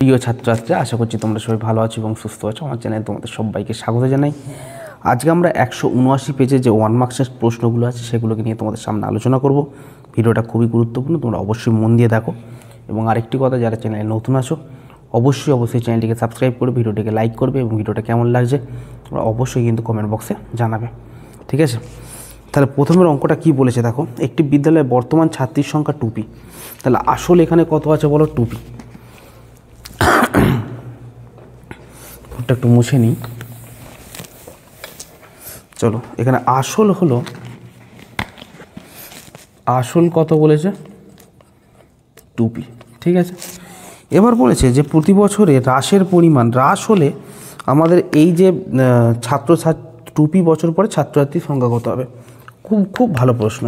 প্রিয় ছাত্রছাত্রীরা আশা করছি তোমরা সবাই ভালো আছো এবং সুস্থ আছো। আমার চ্যানেলে তোমাদের সবাইকে স্বাগত জানাই। আজকে আমরা একশো উনআশি পেজে যে ওয়ান মার্কসের প্রশ্নগুলো আছে, সেগুলোকে নিয়ে তোমাদের সামনে আলোচনা করব। ভিডিওটা খুবই গুরুত্বপূর্ণ, তোমরা অবশ্যই মন দিয়ে দেখো। এবং আরেকটি কথা, যারা চ্যানেলে নতুন আছো, অবশ্যই অবশ্যই চ্যানেলটিকে সাবস্ক্রাইব করে ভিডিওটিকে লাইক করবে এবং ভিডিওটা কেমন লাগছে, তোমরা অবশ্যই কিন্তু কমেন্ট বক্সে জানাবে। ঠিক আছে? তাহলে প্রথমের অঙ্কটা কি বলেছে দেখো, একটি বিদ্যালয়ে বর্তমান ছাত্রীর সংখ্যা টুপি তাহলে আসল এখানে কত আছে বলো টুপি ফুটটা একটু মুছে নিই। চলো, এখানে আসল হলো, আসল কত বলেছে? টুপি, ঠিক আছে? এবার বলেছে যে প্রতি বছরে হ্রাসের পরিমাণ, হ্রাস হলে আমাদের এই যে ছাত্র টুপি বছর পরে ছাত্রছাত্রীর সংখ্যা কত হবে? খুব খুব ভালো প্রশ্ন।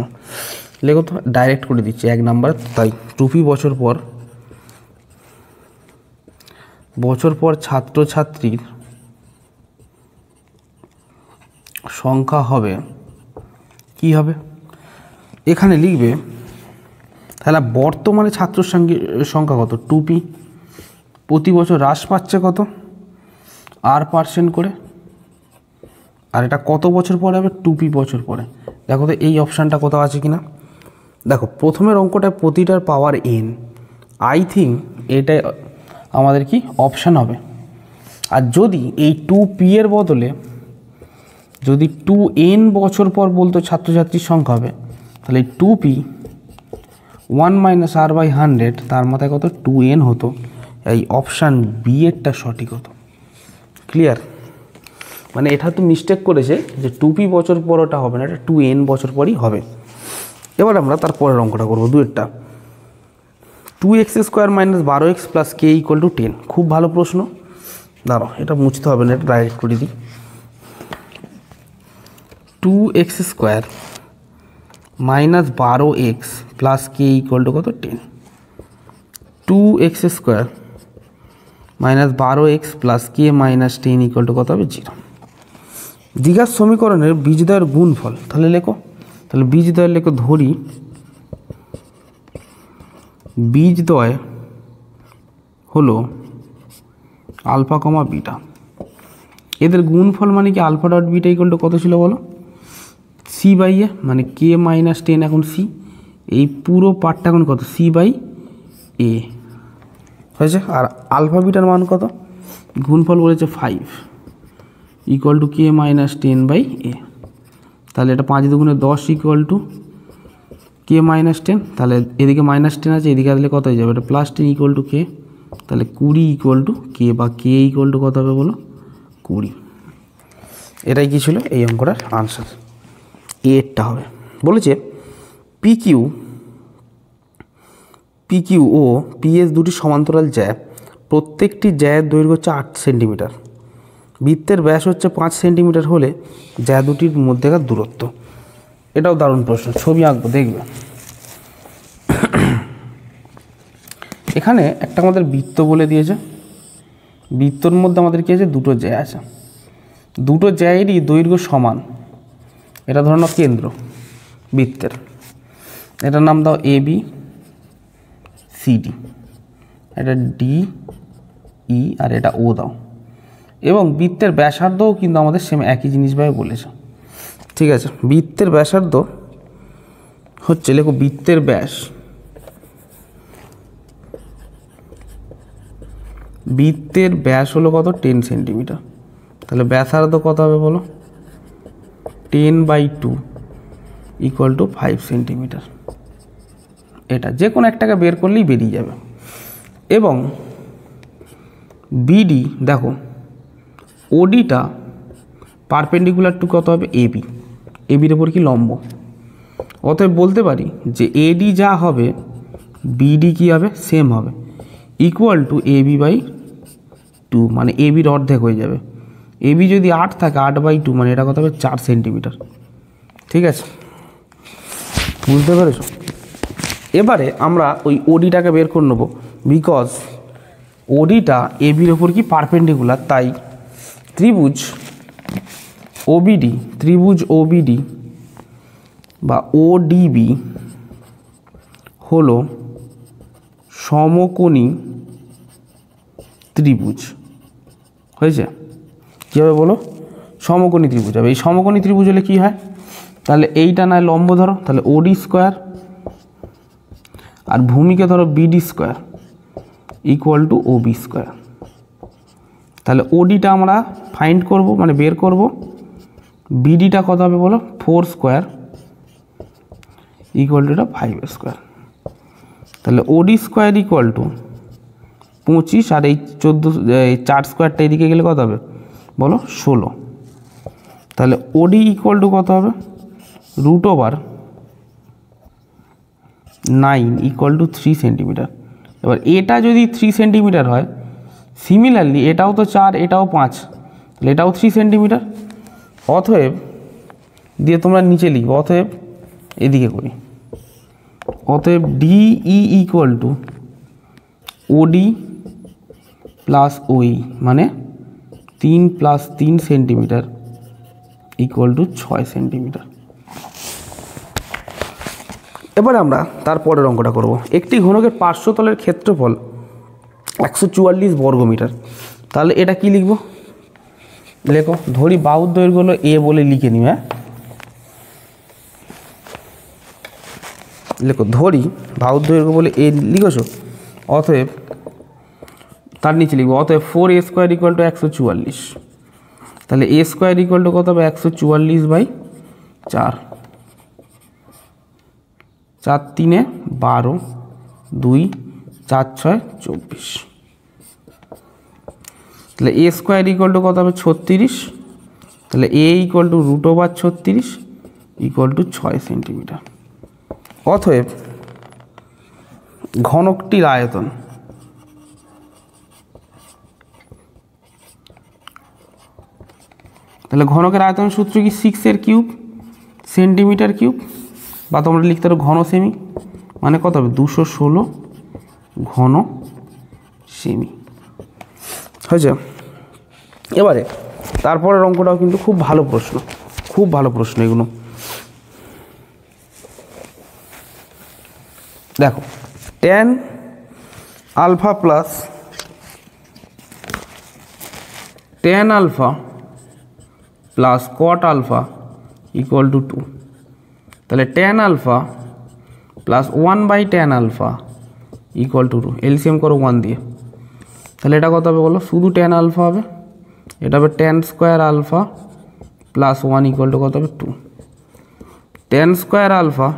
লেখো তো ডাইরেক্ট করে দিচ্ছি, এক নাম্বার তাই টুপি বছর পর বছর পর ছাত্রছাত্রীর সংখ্যা হবে, কি হবে? এখানে লিখবে, তাহলে বর্তমানে ছাত্র সংখ্যা- কত? টুপি প্রতি বছর হ্রাস পাচ্ছে কত? আর পার্সেন্ট করে। আর এটা কত বছর পরে হবে? টুপি বছর পরে। দেখো তো, এই অপশানটা কোথাও আছে কি না দেখো, প্রথমের অঙ্কটা প্রতিটার পাওয়ার এন আই থিঙ্ক এটাই আমাদের কি অপশান হবে। আর যদি এই টু পি এর বদলে যদি টু এন বছর পর বলতো ছাত্রছাত্রীর সংখ্যা হবে, তাহলে two P one minus R by hundred তার মাথায় কত? টু এন হতো। এই অপশান বি এরটা সঠিক হতো। ক্লিয়ার মানে এটা তো মিস্টেক করেছে যে টু পি বছর পর ওটা হবে না, এটা টু এন বছর পরই হবে। এবার আমরা তার পরের অঙ্কটা করব, দুয়েরটা। টু এক্স স্কোয়ার মাইনাস বারো X plus K equal to ten খুব ভালো প্রশ্ন। দাঁড়াও, এটা মুছতে হবে না এটা ডাইরেক্ট করে দিই। টু এক্স স্কোয়ার মাইনাস বারো X plus K equal to কত? Ten two X square minus বারো X plus K minus ten equal to কত হবে? জিরো দীঘার সমীকরণের বীজদ্বয়ের গুণফল, তাহলে লেখো। তাহলে বীজদ্বয়ের লেখো ধরি। বীজদ্বয় হলো আলফা কমা বিটা। এদের গুণফল মানে কি? Alpha dot beta equal to কত ছিল বলো? সি বাই এ মানে কে মাইনাস টেন এখন সি এই পুরো পার্টটা এখন কত? সি বাই এ হয়েছে? আর আলফা বিটার মান কত? গুণফল বলেছে five equal to K minus ten by A তাহলে এটা পাঁচ দুগুণে দশ equal to K minus ten তাহলে এদিকে মাইনাস টেন আছে, এদিকে আসলে কত হয়ে যাবে? এটা প্লাস টেন ইকুয়াল টু কে তাহলে কুড়ি ইকুয়াল টু কে বা কে ইকুয়াল টু কত হবে বলো? কুড়ি। এটাই কী ছিল? এই অঙ্কটার আনসার এরটা হবে। বলেছে পি কিউ পি কিউ ও পিএস দুটি সমান্তরাল জ্যা প্রত্যেকটি জ্যায়ের দৈর্ঘ্য হচ্ছে আট সেন্টিমিটার বৃত্তের ব্যাস হচ্ছে পাঁচ সেন্টিমিটার হলে জ্যা দুটির মধ্যেকার দূরত্ব। এটাও দারুণ প্রশ্ন, ছবি আঁকবো, দেখবে। এখানে একটা আমাদের বৃত্ত বলে দিয়েছে। বৃত্তর মধ্যে আমাদের কী আছে? দুটো জ্যা আছে। দুটো জ্যায়েরই দৈর্ঘ্য সমান। এটা ধরে নাও কেন্দ্র বৃত্তের। এটার নাম দাও এ বি সিডি এটা ডি, ই আর এটা ও দাও। এবং বৃত্তের ব্যাসার্ধও কিন্তু আমাদের সেম একই জিনিসভাবে বলেছে। ঠিক আছে। বৃত্তের ব্যাসার্ধ হচ্ছে, লেখো বৃত্তের ব্যাস। বৃত্তের ব্যাস হলো কত? Ten centimetre. তাহলে ব্যাসার্ধ কত হবে বলো? Ten by two equal to five centimetre. এটা যে কোনো একটাকে বের করলেই বেরিয়ে যাবে। এবং বিডি দেখো ওডিটা পারপেন্ডিকুলার টু কত হবে? এবি এবির ওপর কি লম্ব? অতএব বলতে পারি যে এডি যা হবে বিডি কি হবে? সেম হবে। Equal to AB by two মানে এবির অর্ধেক হয়ে যাবে। এবি যদি আট থাকে, আট বাই টু মানে এটা কত হবে? চার সেন্টিমিটার ঠিক আছে? বুঝতে পেরেছ? এবারে আমরা ওই ওডিটাকে বের করে নেব বিকজ ওডিটা এবির ওপর কি পারপেন্ডিকুলার তাই ত্রিভুজ ওবিডি ত্রিভুজ ওবিডি বা ওডিবি হলো সমকোণী ত্রিভুজ। হয়েছে? কী হবে বলো? সমকোণী ত্রিভুজ। হবে এই সমকোণী ত্রিভুজ হলে কী হয়? তাহলে এইটা নয় লম্ব ধরো, তাহলে ওডি স্কোয়ার আর ভূমিকে ধরো BD square equal to O B square তাহলে ওডিটা আমরা ফাইন্ড করব মানে বের করব। বিডিটা কত হবে বলো? ফোর স্কোয়ার ইকুয়াল টু এটা ফাইভ স্কোয়ার তাহলে ওডি স্কোয়ার ইকুয়াল টু পঁচিশ আর এই চোদ্দ, এই চার স্কোয়ারটা এদিকে গেলে কত হবে? বলো, ষোলো। তাহলে ওডি ইকুয়াল টু কত হবে? Root over nine equal to three centimetre এবার এটা যদি থ্রি সেন্টিমিটার হয় সিমিলারলি এটাও তো চার, এটাও পাঁচ, তাহলে এটাও থ্রি সেন্টিমিটার অতএব দিয়ে তোমরা নিচে লিখবে, অতএব এদিকে করি। অতএব DE equal to OD plus ওই মানে তিন প্লাস তিন সেন্টিমিটার ইকুয়াল টু ছয় সেন্টিমিটার এবার আমরা তারপরের অঙ্কটা করব। একটি ঘনকের পার্শ্বতলের ক্ষেত্রফল একশো চুয়াল্লিশ বর্গমিটার। তাহলে এটা কি লিখব? লেখো, ধরি বাহুর দৈর্ঘ্য এ বলে লিখে নিবে হ্যাঁ? লেখো, ধরি বাহুর দৈর্ঘ্য বলে এ লিখেছো, অতএব তার নিচে লিখব, অতএব four A square equal to একশো চুয়াল্লিশ। তাহলে এ স্কোয়ার ইকুয়াল টু কত হবে? একশো চুয়াল্লিশ বাই চার। চার তিনে বারো, দুই, চার ছয়, চব্বিশ। তাহলে এ স্কোয়ার ইকুয়াল টু কত হবে? ছত্রিশ। তাহলে A equal to root over ছত্রিশ ইকুয়াল টু ছয় সেন্টিমিটার অতএব ঘনকটির আয়তন তাহলে ঘনকের আয়তন সূত্র কি সিক্সের কিউব সেন্টিমিটার কিউব বা তোমরা লিখতে পারো ঘন সেমি মানে কত হবে? দুশো ষোলো ঘন সেমি হয়েছে? এবারে, তারপরের অঙ্কটাও কিন্তু খুব ভালো প্রশ্ন। খুব ভালো প্রশ্ন এগুলো। দেখো tan alpha plus tan alpha plus cot alpha equal to two তাহলে tan alpha plus one by tan alpha equal to two LCM করো ওয়ান দিয়ে। তাহলে এটা কত হবে বলো? শুধু টেন আলফা হবে। এটা হবে tan square alpha plus one equal to কত হবে? Two tan square alpha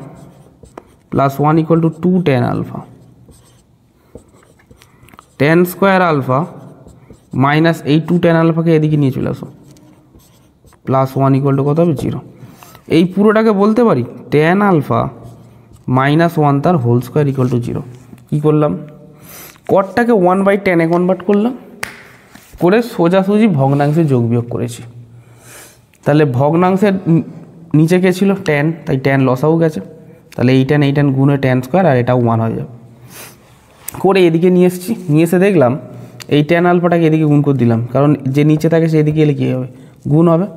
plus one equal to two tan alpha tan square alpha minus এই টু টেন আলফাকে এদিকে নিয়ে চলে আসো। প্লাস ওয়ান ইকুয়াল টু কত হবে? জিরো এই পুরোটাকে বলতে পারি? টেন আলফা মাইনাস ওয়ান তার whole square equal to zero কী করলাম? কটটাকে ওয়ান বাই টেনে কনভার্ট করলাম, করে সোজাসুজি ভগ্নাংশে যোগ বিয়োগ করেছি। তাহলে ভগ্নাংশের নিচে কে ছিল? টেন তাই টেন লসাও গেছে। তাহলে এই টেন এই টেন গুণে টেন স্কোয়ার আর এটাও ওয়ান হয়ে যাবে। করে এদিকে নিয়ে এসেছি, নিয়ে এসে দেখলাম, এই টেন আলফাটাকে এদিকে গুণ করে দিলাম, কারণ যে নিচে থাকে সে এদিকে এলে কী হবে? গুণ হবে।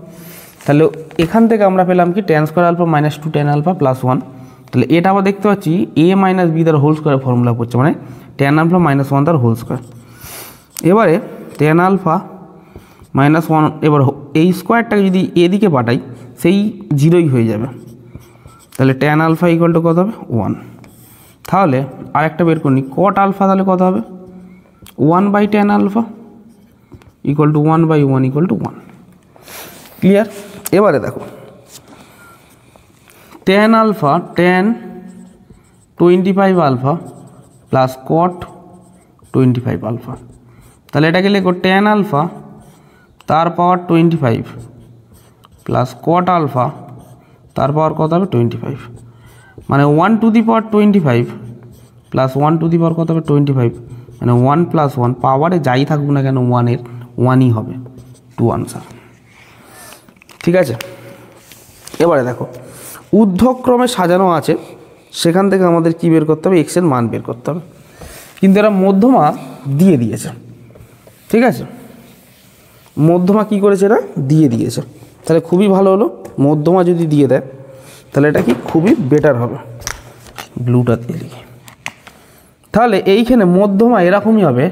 তাহলে এখান থেকে আমরা পেলাম কি? Tan square alpha minus two tan alpha plus one তাহলে এটা আবার দেখতে পাচ্ছি এ মাইনাস বি তার হোল স্কোয়ার ফর্মুলা করছে মানে টেন আলফা মাইনাস ওয়ান তার হোল স্কোয়ার এবারে টেন আলফা মাইনাস ওয়ান এবার এই স্কোয়ারটাকে যদি এদিকে পাঠাই, সেই জিরোই হয়ে যাবে। তাহলে টেন আলফা ইকুয়াল টু কত হবে? ওয়ান তাহলে আরেকটা বের করি কট আলফা তাহলে কত হবে? One by tan alpha equal to one by one equal to one clear এবারে দেখো tan alpha tan twenty five alpha plus cot twenty five alpha তাহলে এটাকে লেখো টেন আলফা তার power twenty five plus cot alpha তার power কত হবে? Twenty five মানে one to the power twenty five plus one to the power কত হবে? টোয়েন্টি ফাইভ মানে ওয়ান প্লাস ওয়ান পাওয়ারে যাই থাকুক না কেন ওয়ানের ওয়ানই হবে। টু আনসার ঠিক আছে? এবারে দেখো, ঊর্ধ্বক্রমে সাজানো আছে সেখান থেকে আমাদের কি বের করতে হবে? এক্সের মান বের করতে হবে। কিন্তু এরা মধ্যমা দিয়ে দিয়েছে। ঠিক আছে? মধ্যমা কি করেছে এরা? দিয়ে দিয়েছে। তাহলে খুবই ভালো হলো। মধ্যমা যদি দিয়ে দেয়, তাহলে এটা কি? খুবই বেটার হবে। ব্লুটা দিয়ে লিখি। তাহলে এইখানে মধ্যমা এরকমই হবে।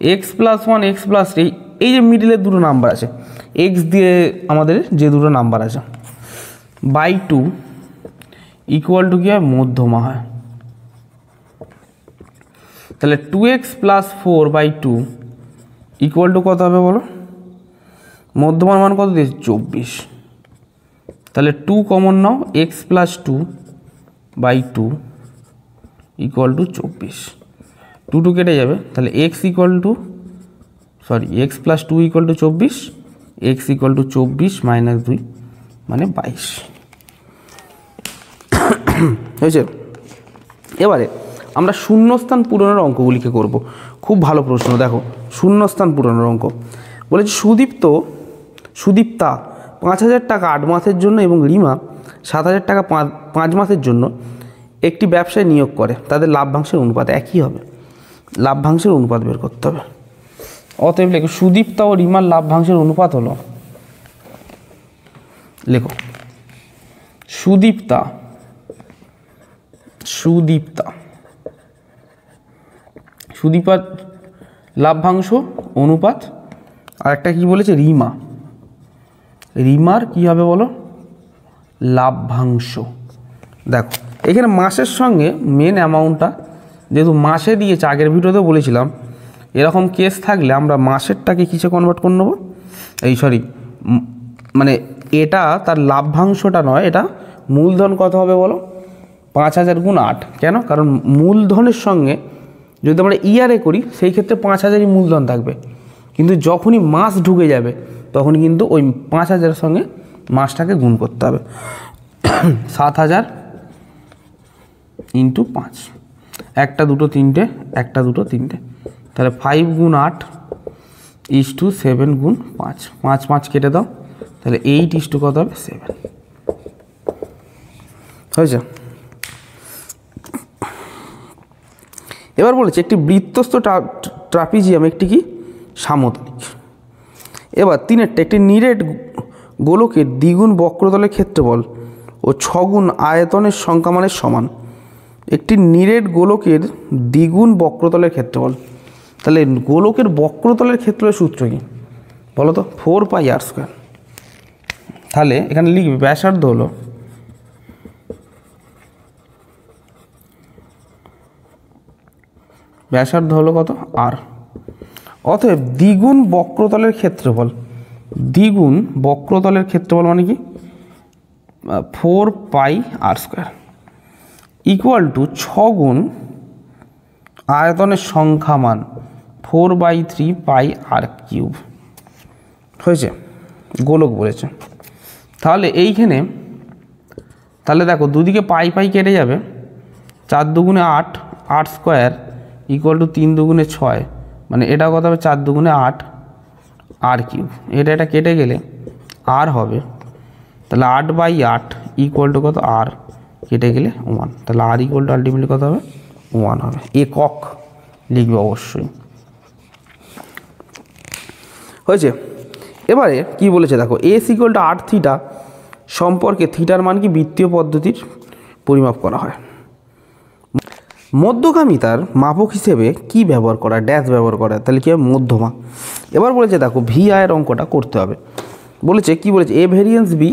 X plus one X plus এই এই যে মিডিলের দুটো নাম্বার আছে। এক্স দিয়ে আমাদের যে দুটো নাম্বার আছে বাই টু ইকুয়াল টু কি হয়? মধ্যমা হয়। তাহলে two X plus four by two equal to কত হবে বলো? মধ্যমার মান কত দিয়েছে? চব্বিশ। তাহলে two common now X plus two by two equal to চব্বিশ। টু টু কেটে যাবে। তাহলে X equal to sorry X plus two equal to চব্বিশ এক্স ইকুয়াল টু চব্বিশ মাইনাস দুই মানে বাইশ। হয়েছে এবারে আমরা শূন্যস্থান পূরণের অঙ্কগুলিকে করব। খুব ভালো প্রশ্ন, দেখো, শূন্যস্থান পূরণের অঙ্ক। বলেছে, সুদীপ্ত, সুদীপ্তা, পাঁচ হাজার টাকা আট মাসের জন্য এবং রিমা সাত হাজার টাকা পাঁচ মাসের জন্য একটি ব্যবসায় নিয়োগ করে। তাদের লাভ্যাংশের অনুপাত একই হবে। লাভ্যাংশের অনুপাত বের করতে হবে। অতএব লেখো, সুদীপ্তা ও রিমার লাভ্যাংশের অনুপাত হলো, লেখো, সুদীপ্তা সুদীপ্তা। সুদীপার লাভ্যাংশ, অনুপাত, আর একটা কী বলেছে? রিমা। রিমার কি হবে বলো? লাভ্যাংশ। দেখো, এখানে মাসের সঙ্গে মেন অ্যামাউন্টটা যেহেতু মাসে দিয়েছে, আগের ভিডিওতে বলেছিলাম, এরকম কেস থাকলে আমরা মাসেরটাকে কিসে কনভার্ট করে নেব? এই সরি মানে এটা তার লাভ্যাংশটা নয়, এটা মূলধন কত হবে বলো? পাঁচ হাজার গুণ আট। কেন? কারণ মূলধনের সঙ্গে যদি আমরা ইয়ারে করি, সেই ক্ষেত্রে পাঁচ হাজারই মূলধন থাকবে। কিন্তু যখনই মাস ঢুকে যাবে, তখনই কিন্তু ওই পাঁচ হাজারের সঙ্গে মাসটাকে গুণ করতে হবে। সাত হাজার ইন্টু পাঁচ। একটা দুটো তিনটে, একটা দুটো তিনটে। তাহলে ফাইভ গুণ আট ইস টু সেভেন গুণ পাঁচ। পাঁচ পাঁচ কেটে দাও। তাহলে এইট ইস টু কত হবে? সেভেন হয়েছে? এবার বলেছে, একটি বৃত্তস্থ ট্রাপিজিয়াম, একটি কি? সামতলিক এবার তিনেরটা, একটি নিরেট গোলকের দ্বিগুণ বক্রতলের ক্ষেত্রফল ও ছগুণ আয়তনের সংখ্যামানের সমান। একটি নিরেট গোলকের দ্বিগুণ বক্রতলের ক্ষেত্রফল। তাহলে গোলকের বক্রতলের ক্ষেত্রের সূত্র কি? বলো তো, ফোর পাই আর স্কোয়ার। তাহলে এখানে লিখবে, ব্যাসার্ধ হলো ব্যাসার্ধ হলো কত? আর অতএব দ্বিগুণ বক্রতলের ক্ষেত্রফল, দ্বিগুণ বক্রতলের ক্ষেত্রফল মানে কি? Four pi R square equal to ছগুণ আয়তনের সংখ্যা মান four by three pi R cube হয়েছে? গোলক বলেছে। তাহলে এইখানে, তাহলে দেখো দুদিকে পাই পাই কেটে যাবে, চার দুগুণে আট আট স্কোয়ার ইকুয়াল টু তিন দুগুণে ছয়। মানে এটা কত হবে? চার দুগুণে আট। আর কিউব এটা এটা কেটে গেলে আর হবে। তাহলে আট বাই আট ইকুয়াল টু কত? আর কেটে গেলে ওয়ান তাহলে আর ইকুয়াল টু আলটিমেটলি কত হবে? ওয়ান হবে। একক লিখবে অবশ্যই। হয়েছে? এবারে কি বলেছে দেখো? এস ইকুয়াল টু আট থিটা সম্পর্কে থিটার মান কি? বৃত্তীয় পদ্ধতির পরিমাপ করা হয়। মধ্যগামিতার মাপক হিসেবে কি ব্যবহার করা ড্যাশ ব্যবহার করা, তাহলে কি হবে? মধ্যমা। এবার বলেছে, দেখো ভি আয়ের অঙ্কটা করতে হবে। বলেছে, কি বলেছে? A variance B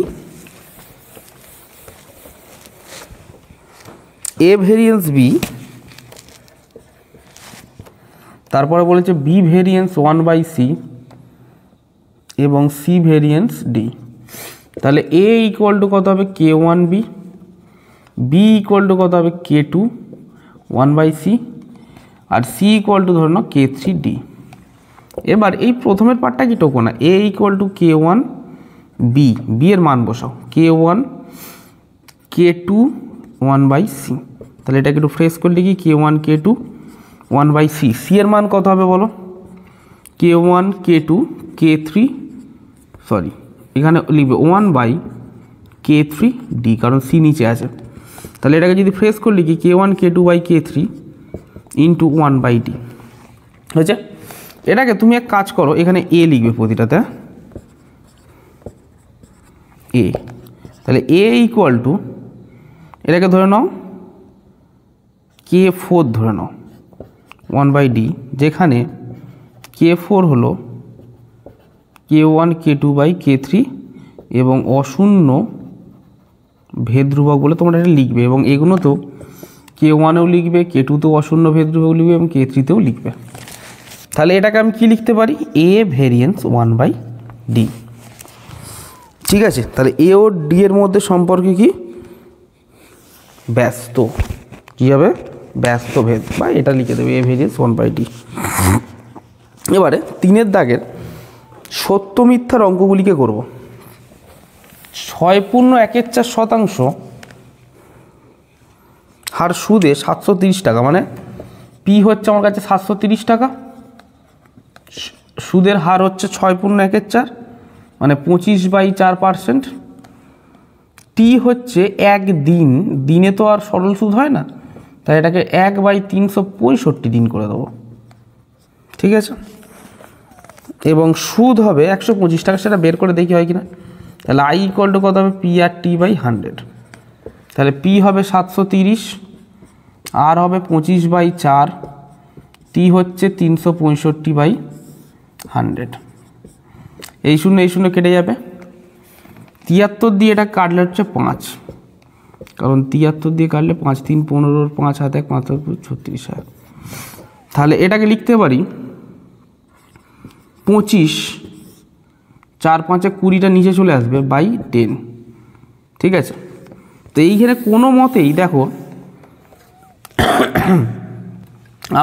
A variance B তারপরে বলেছে B variance one by C এবং সি ভেরিয়েন্স ডি তাহলে এ ইকুয়াল টু কত হবে? K one B B equal to কত হবে? K two one by C R C equal to ধরে নাও কে থ্রি ডি। এবার এই প্রথমের পার্টটা কি টোকো না? A equal to K one B. B এর মান বসাও। K one, K two, one by C. তাহলে এটাকে একটু ফ্রেশ করলে কি K one, K two, one by C. C এর মান কত হবে বলো? K one, K two, K three, sorry, এখানে লিখবে one by K three D, কারণ সি নিচে আছে। তাহলে এটাকে যদি ফ্রেশ করলে কি K one K two by K three into one by D হয়েছে? এটাকে তুমি এক কাজ করো, এখানে এ লিখবে প্রতিটাতে এ তাহলে এ ইকুয়াল টু এটাকে ধরে নাও কে ফোর ধরে নাও ওয়ান বাই ডি যেখানে কে ফোর হলো K one K two by K three এবং অশূন্য ভেদধ্রুবক বলে তোমরা এটা লিখবে এবং এগুলো তো কে ওয়ানেও লিখবে, কে টুতেও অশূন্য ভেদধ্রুবক লিখবে এবং কে থ্রিতেও লিখবে। তাহলে এটাকে আমি কি লিখতে পারি? A variance one by D ঠিক আছে, তাহলে এ ও ডি এর মধ্যে সম্পর্কে কি? ব্যস্ত। কী হবে? ব্যস্ত ভেদ। বা এটা লিখে দেবে A variance one by D এবারে তিনের দাগের সত্য মিথ্যার অঙ্কগুলিকে করব। ছয় পূর্ণ একের চার শতাংশ। হার সুদে সাতশো টাকা মানে পি হচ্ছে আমার কাছে সাতশো টাকা। সুদের হার হচ্ছে ছয় পূর্ণ একের চার মানে পঁচিশ বাই চার পার্সেন্ট। টি হচ্ছে এক দিন, দিনে তো আর সরল সুদ হয় না, তাই এটাকে এক বাই তিনশো পঁয়ষট্টি দিন করে দেবো। ঠিক আছে? এবং সুদ হবে একশো পঁচিশ টাকা, সেটা বের করে দেখি হয় কিনা। তাহলে আই ইকুয়াল টু কত হবে? P R T by hundred তাহলে পি হবে সাতশো তিরিশ আর হবে পঁচিশ বাই চার টি হচ্ছে তিনশো পঁয়ষট্টি বাই হান্ড্রেড এই শূন্য এই শূন্য কেটে যাবে। তিয়াত্তর দিয়ে এটা কাটলে হচ্ছে পাঁচ। কারণ তিয়াত্তর দিয়ে কাটলে পাঁচ, তিন পনেরোর পাঁচ হাতে এক, পাঁচ ছত্রিশ হাজার তাহলে এটাকে লিখতে পারি, পঁচিশ চার পাঁচে কুড়িটা নিচে চলে আসবে বাই টেন ঠিক আছে? তো এইখানে কোনো মতেই দেখো,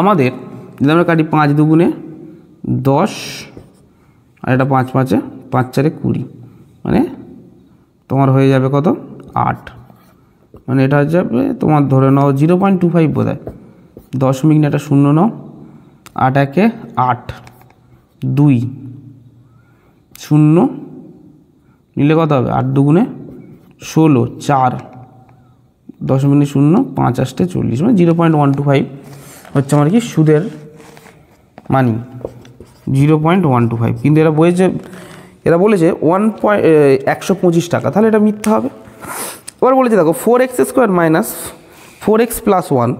আমাদের যদি আমরা কাটি পাঁচ দুগুণে দশ, আর এটা পাঁচ পাঁচে পাঁচ চারে কুড়ি মানে তোমার হয়ে যাবে কত? আট। মানে এটা হয়ে যাবে তোমার ধরে নাও জিরো পয়েন্ট টু ফাইভ বোধ হয় দশমিক না শূন্য নাও, আট একে আট, দুই। শূন্য। নিলে কত হবে? আট দুগুণে ষোলো, চার। দশমিক শূন্য, পাঁচ আষ্টে চল্লিশ। মানে zero point one two five হচ্ছে আমার কি সুদের মানি। Zero point one two five. কিন্তু এরা বলেছে এরা বলেছে ওয়ান পয়েন্ট একশো পঁচিশ টাকা। তাহলে এটা মিথ্যা হবে। এবার বলেছে দেখো four X square minus four X plus one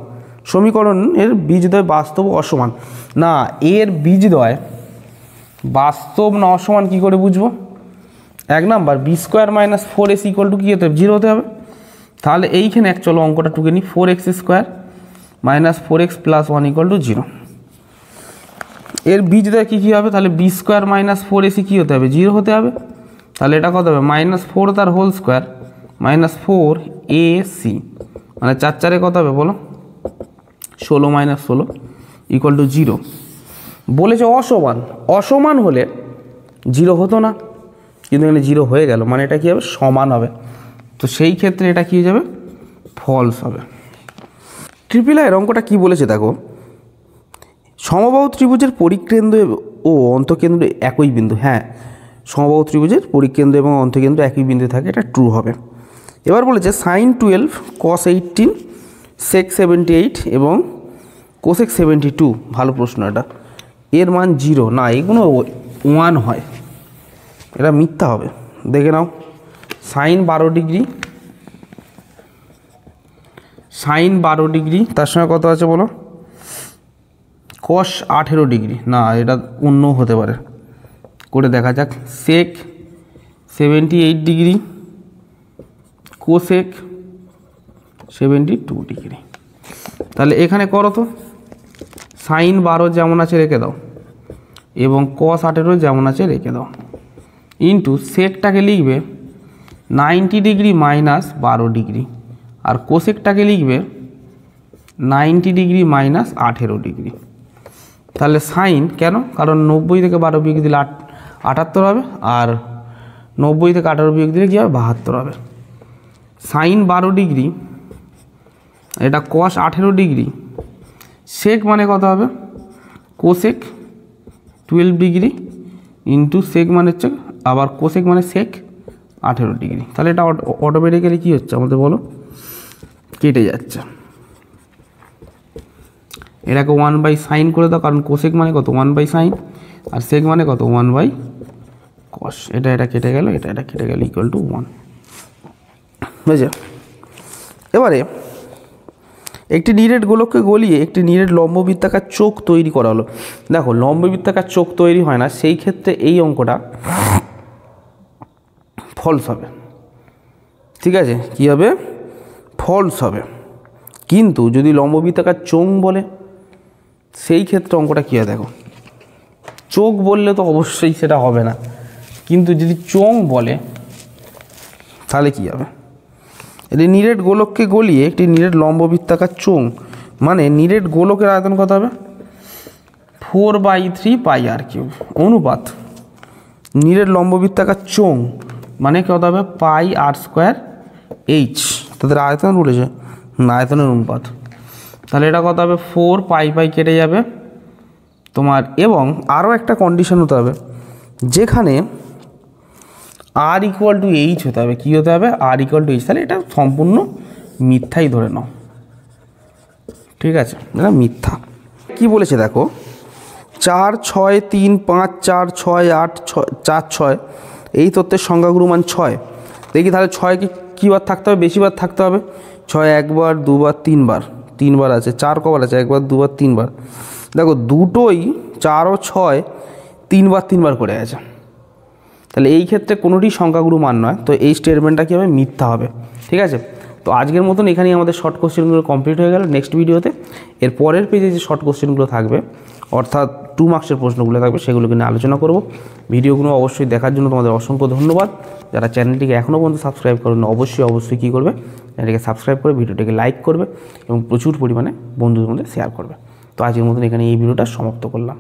সমীকরণের বীজদ্বয় বাস্তব অসমান। না, এর বীজদ্বয় বাস্তব না অসমান কী করে বুঝব? এক number B square minus four S equal to কী হতে হবে? জিরো হতে হবে। তাহলে এইখানে এক চলো অঙ্কটা টুকে নিই। Four X square minus four X plus one equal to zero এর বীজদ্বয় কী কী হবে? তাহলে B square minus four AC কী হতে হবে? জিরো হতে হবে। তাহলে এটা কত হবে? মাইনাস ফোর তার whole square minus four A C মানে চার চারে কত হবে বলো? ষোলো মাইনাস ষোলো ইকুয়াল টু জিরো বলেছে অসমান। অসমান হলে জিরো হতো না। কিন্তু এখানে জিরো হয়ে গেল। মানে এটা কী হবে? সমান হবে। তো সেই ক্ষেত্রে এটা কী হয়ে যাবে? ফলস হবে। ট্রিপল আইয়ের অঙ্কটা কী বলেছে দেখো? সমবাহু ত্রিভুজের পরিকেন্দ্র ও অন্তকেন্দ্র একই বিন্দু। হ্যাঁ সমবাহু ত্রিভুজের পরিকেন্দ্র এবং অন্তকেন্দ্র একই বিন্দু থাকে। এটা ট্রু হবে। এবার বলেছে sin twelve cos eighteen sec seventy eight এবং কোসেক সেভেন্টি টু ভালো প্রশ্ন এটা। এর মান জিরো। না, এগুলো ওয়ান হয়। এটা মিথ্যা হবে। দেখে নাও। সাইন বারো ডিগ্রি। সাইন বারো ডিগ্রি, তার সঙ্গে কত আছে বলো? কস আঠেরো ডিগ্রি। না, এটা অন্য হতে পারে। করে দেখা যাক। Sec seventy eight degree. Cosec seventy two degree. তাহলে এখানে করো তো। সাইন বারো যেমন আছে রেখে দাও এবং কস আঠেরো যেমন আছে রেখে দাও। ইন্টু সেকটাকে লিখবে নাইনটি ডিগ্রি মাইনাস বারো ডিগ্রি আর কোসেকটাকে লিখবে নাইনটি ডিগ্রি মাইনাস আঠেরো ডিগ্রি তাহলে সাইন কেন? কারণ নব্বই থেকে বারো বিয়োগ দিলে আট, আটাত্তর হবে আর নব্বই থেকে আঠারো বিয়োগ দিলে কী হবে? বাহাত্তর হবে। সাইন বারো ডিগ্রি এটা কস আঠেরো ডিগ্রি সেক মানে কত হবে? Cosec twelve degree into sec মানে হচ্ছে, আবার কোসেক মানে সেক আঠেরো ডিগ্রি তাহলে এটা অটোমেটিক্যালি কী হচ্ছে আমাদের বলো? কেটে যাচ্ছে। এটাকে ওয়ান বাই সাইন করে দাও, কারণ কোসেক মানে কত? ওয়ান বাই সাইন আর সেক মানে কত? ওয়ান বাই কস এটা এটা কেটে গেল, এটা এটা কেটে গেল ইকুয়াল টু ওয়ান বুঝেছে? এবারে একটি নিরেট গোলককে গলিয়ে একটি নিরেট লম্ববৃত্তাকার চোখ তৈরি করা হলো। দেখো, লম্ববৃত্তাকার চোখ তৈরি হয় না, সেই ক্ষেত্রে এই অঙ্কটা ফলস হবে। ঠিক আছে? কী হবে? ফলস হবে। কিন্তু যদি লম্ববৃত্তাকার চোং বলে, সেই ক্ষেত্রে অঙ্কটা কী হয় দেখো? চোখ বললে তো অবশ্যই সেটা হবে না। কিন্তু যদি চোং বলে, তাহলে কী হবে? এটি নিরেট গোলককে গলিয়ে একটি নিরেট লম্ববৃত্তাকার চোং মানে নিরেট গোলকের আয়তন কত হবে? Four by three pi R cube. অনুপাত। নিরেট লম্ববৃত্তাকার চোং মানে কত হবে? Pi R square H. তাদের আয়তন বলেছে। না আয়তনের অনুপাত। তাহলে এটা কত হবে? ফোর পাই পাই কেটে যাবে তোমার। এবং আরও একটা কন্ডিশন হতে হবে। যেখানে আর ইকুয়াল টু এইচ হতে হবে। কী হতে হবে? আর ইকুয়াল টু এইচ তাহলে এটা সম্পূর্ণ মিথ্যাই ধরে নাও। ঠিক আছে? এটা মিথ্যা। কি বলেছে দেখো? চার ছয় তিন পাঁচ চার ছয় আট ছয় চার ছয়। এই তথ্যের সংখ্যাগুরু মান ছয়। দেখি তাহলে ছয়কে কী বার থাকতে হবে? বেশিবার থাকতে হবে। ছয় একবার, দুবার, তিনবার। তিনবার আছে। চার কবার আছে। একবার, দুবার, তিনবার। দেখো দুটোই চার ও ছয় তিনবার তিনবার করে আছে। তাহলে এই ক্ষেত্রে কোনোটি সংখ্যাগুরু মান নয়। তো এই স্টেটমেন্টটা কী হবে মিথ্যা হবে? ঠিক আছে? তো আজকের মতন এখানেই আমাদের শর্ট কোশ্চেনগুলো কমপ্লিট হয়ে গেল নেক্সট ভিডিওতে এর পরের পেজে যে শর্ট কোশ্চেনগুলো থাকবে, অর্থাৎ টু মার্কসের প্রশ্নগুলো থাকবে সেগুলোকে নিয়ে আলোচনা করব। ভিডিওগুলো অবশ্যই দেখার জন্য তোমাদের অসংখ্য ধন্যবাদ। যারা চ্যানেলটিকে এখনও পর্যন্ত সাবস্ক্রাইব করেন অবশ্যই অবশ্যই কী করবে? চ্যানেলটিকে সাবস্ক্রাইব করে ভিডিওটিকে লাইক করবে এবং প্রচুর পরিমাণে বন্ধুদের মধ্যে শেয়ার করবে। তো আজকের মতন এখানে এই ভিডিওটা সমাপ্ত করলাম।